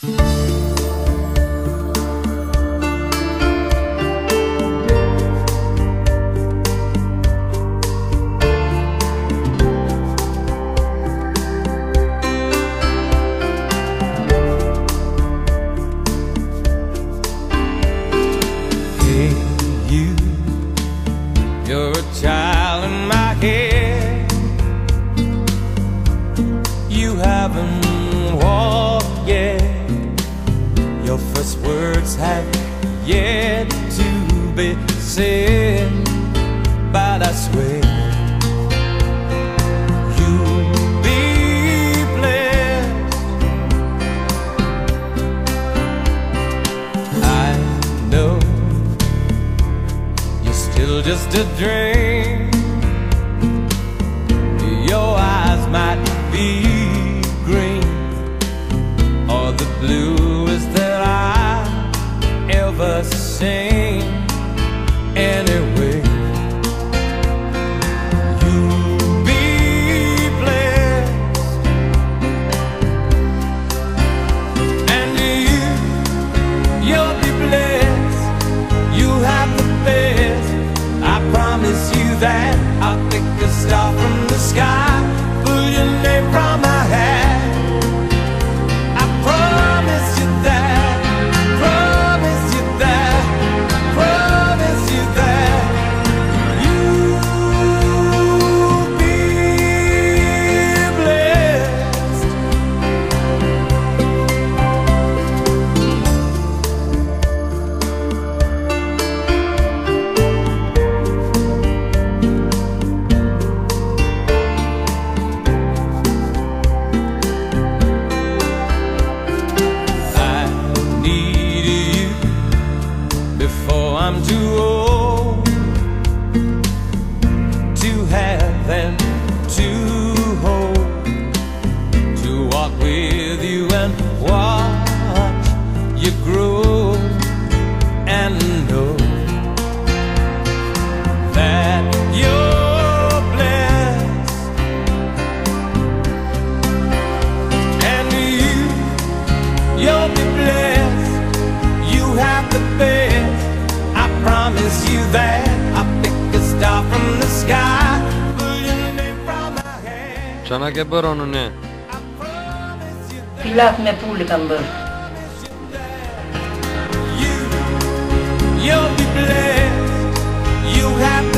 Hey, Your first words have yet to be said. But I swear you'll be blessed. I know you're still just a dream. Your eyes might be I ever seen. Anyway, you'll be blessed, and you. You'll be blessed. You have the best. I promise you that. Qa na ke bërë onë ne? Pilat me pulli kam bërë. You'll be blessed. You have